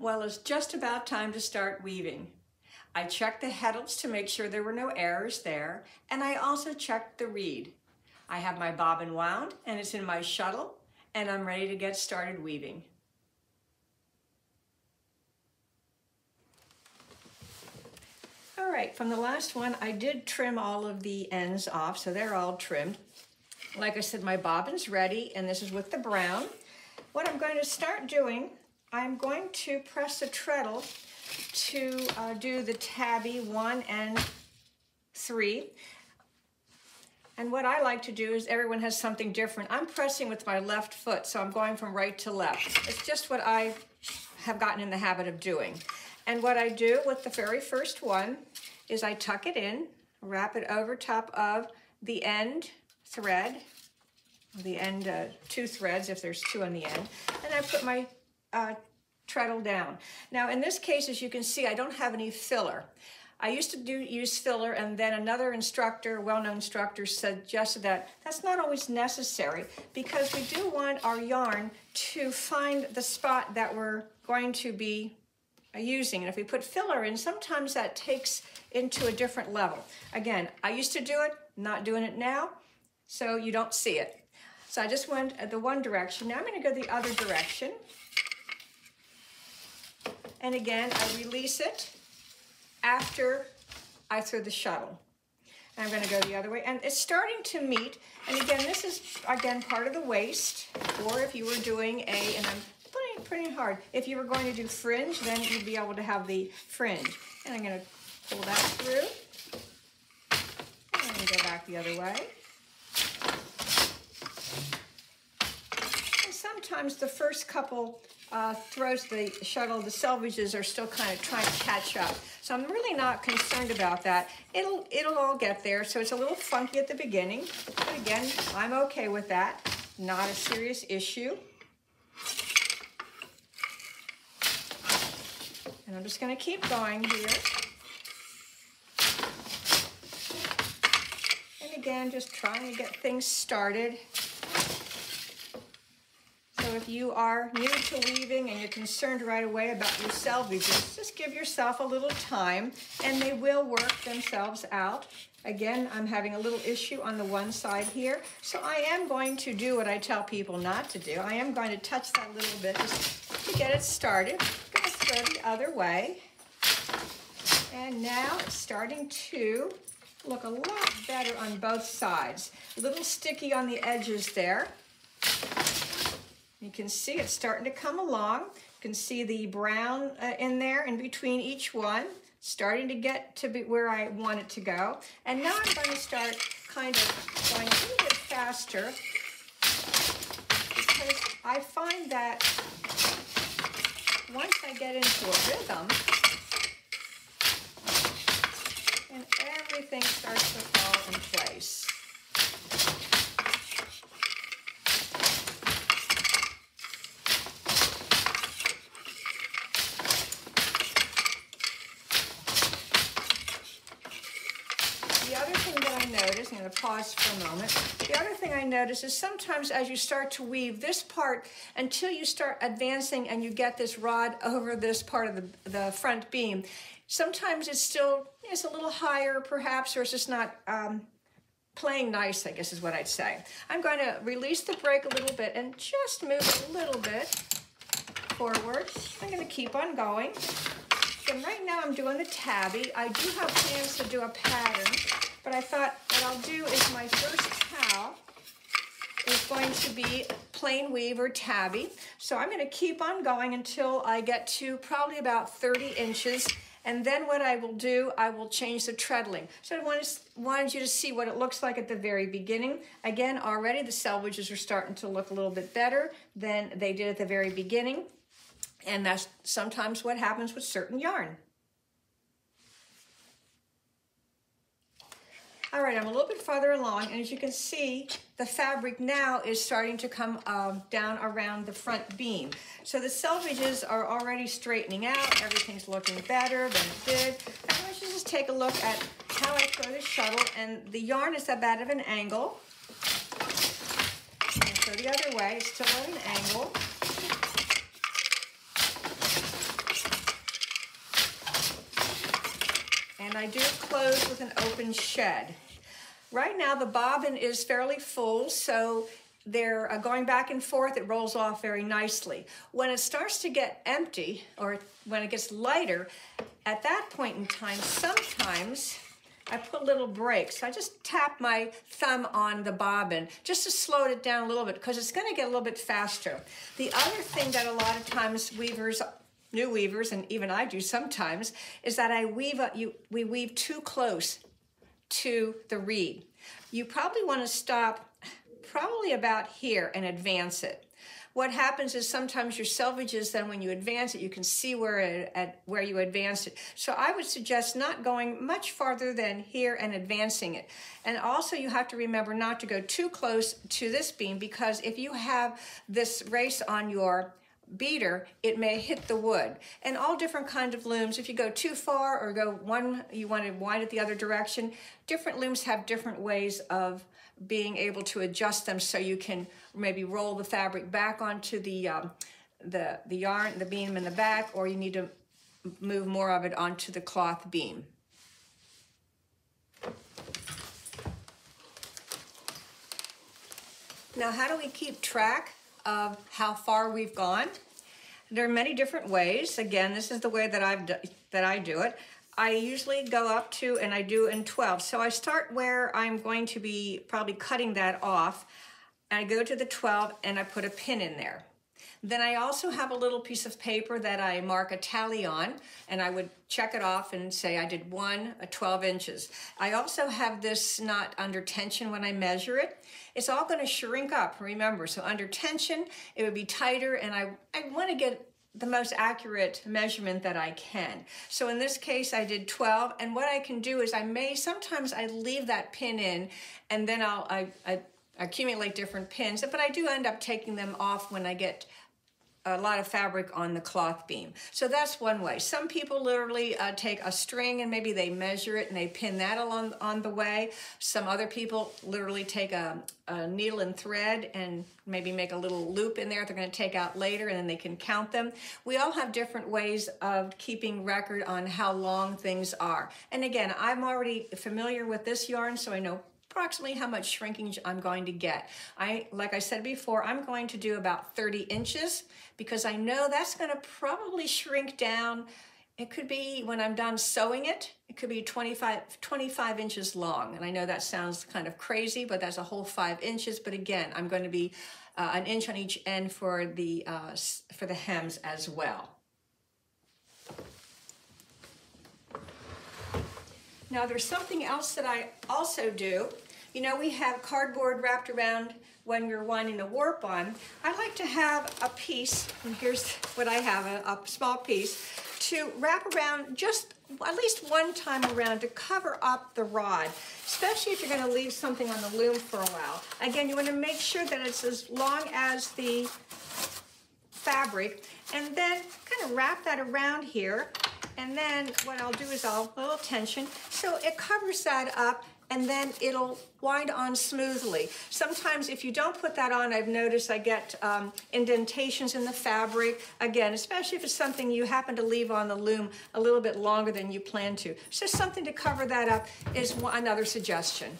Well, it's just about time to start weaving. I checked the heddles to make sure there were no errors there, and I also checked the reed. I have my bobbin wound, and it's in my shuttle, and I'm ready to get started weaving. All right, from the last one, I did trim all of the ends off, so they're all trimmed. Like I said, my bobbin's ready, and this is with the brown. What I'm going to start doing, I'm going to press the treadle to uh, do the tabby one and three. And what I like to do is everyone has something different. I'm pressing with my left foot, so I'm going from right to left. It's just what I have gotten in the habit of doing. And what I do with the very first one is I tuck it in, wrap it over top of the end thread, the end uh, two threads if there's two on the end, and I put my uh, treadle down. Now in this case, as you can see, I don't have any filler. I used to do use filler and then another instructor, well-known instructor, suggested that that's not always necessary because we do want our yarn to find the spot that we're going to be using. And if we put filler in, sometimes that takes into a different level. Again, I used to do it, not doing it now, so you don't see it. So I just went the one direction. Now I'm gonna go the other direction. And again, I release it after I throw the shuttle. And I'm gonna go the other way. And it's starting to meet. And again, this is, again, part of the waste. Or if you were doing a, and I'm putting pretty hard. If you were going to do fringe, then you'd be able to have the fringe. And I'm gonna pull that through. And go back the other way. And sometimes the first couple uh, throws the shuttle, the selvages are still kind of trying to catch up. So I'm really not concerned about that. It'll, it'll all get there. So it's a little funky at the beginning. But again, I'm okay with that. Not a serious issue. And I'm just gonna keep going here. And again, just trying to get things started. So if you are new to weaving and you're concerned right away about your selvages, just give yourself a little time and they will work themselves out. Again, I'm having a little issue on the one side here, so I am going to do what I tell people not to do. I am going to touch that little bit just to get it started Going to go the other way. And now it's starting to look a lot better on both sides. A little sticky on the edges there. You can see it's starting to come along. You can see the brown uh, in there in between each one, starting to get to be where I want it to go. And now I'm going to start kind of going a little bit faster because I find that once I get into a rhythm, and everything starts to fall in place. notice, I'm to pause for a moment. The other thing I notice is sometimes as you start to weave this part, until you start advancing and you get this rod over this part of the, the front beam, sometimes it's still, it's a little higher perhaps, or it's just not um, playing nice, I guess is what I'd say. I'm going to release the brake a little bit and just move a little bit forward. I'm going to keep on going. And right now I'm doing the tabby. I do have plans to do a pattern but I thought what I'll do is my first cow is going to be plain weave or tabby. So I'm going to keep on going until I get to probably about 30 inches. And then what I will do, I will change the treadling. So I wanted, wanted you to see what it looks like at the very beginning. Again, already the selvages are starting to look a little bit better than they did at the very beginning. And that's sometimes what happens with certain yarn. All right, I'm a little bit farther along, and as you can see, the fabric now is starting to come um, down around the front beam. So the selvages are already straightening out. Everything's looking better than it did. I want you to just take a look at how I throw the shuttle, and the yarn is that of an angle. And so the other way, still at an angle. I do close with an open shed. Right now the bobbin is fairly full, so they're uh, going back and forth, it rolls off very nicely. When it starts to get empty, or when it gets lighter, at that point in time, sometimes I put little brakes. I just tap my thumb on the bobbin just to slow it down a little bit because it's going to get a little bit faster. The other thing that a lot of times weavers new weavers and even I do sometimes is that I weave a, you we weave too close to the reed. You probably want to stop probably about here and advance it. What happens is sometimes your selvages, then when you advance it, you can see where it, at where you advanced it. So I would suggest not going much farther than here and advancing it. And also you have to remember not to go too close to this beam because if you have this race on your beater, it may hit the wood. And all different kinds of looms, if you go too far or go one, you want to wind it the other direction, different looms have different ways of being able to adjust them so you can maybe roll the fabric back onto the, um, the, the yarn, the beam in the back, or you need to move more of it onto the cloth beam. Now, how do we keep track of how far we've gone? There are many different ways. Again, this is the way that I've that I do it. I usually go up to, and I do in 12. So I start where I'm going to be probably cutting that off. And I go to the 12 and I put a pin in there. Then I also have a little piece of paper that I mark a tally on and I would check it off and say I did one, a 12 inches. I also have this not under tension when I measure it. It's all gonna shrink up, remember. So under tension, it would be tighter and I, I wanna get the most accurate measurement that I can. So in this case, I did 12, and what I can do is I may, sometimes I leave that pin in, and then I'll I, I accumulate different pins, but I do end up taking them off when I get a lot of fabric on the cloth beam. So that's one way. Some people literally uh, take a string and maybe they measure it and they pin that along on the way. Some other people literally take a, a needle and thread and maybe make a little loop in there they're going to take out later and then they can count them. We all have different ways of keeping record on how long things are. And again, I'm already familiar with this yarn so I know approximately how much shrinkage I'm going to get. I, like I said before, I'm going to do about 30 inches because I know that's gonna probably shrink down. It could be, when I'm done sewing it, it could be 25, 25 inches long. And I know that sounds kind of crazy, but that's a whole five inches. But again, I'm going to be uh, an inch on each end for the, uh, for the hems as well. Now there's something else that I also do. You know, we have cardboard wrapped around when you're winding a warp on. I like to have a piece, and here's what I have, a, a small piece, to wrap around just at least one time around to cover up the rod, especially if you're gonna leave something on the loom for a while. Again, you wanna make sure that it's as long as the fabric, and then kind of wrap that around here and then what I'll do is I'll, a little tension, so it covers that up and then it'll wind on smoothly. Sometimes if you don't put that on, I've noticed I get um, indentations in the fabric, again, especially if it's something you happen to leave on the loom a little bit longer than you plan to. So something to cover that up is one, another suggestion.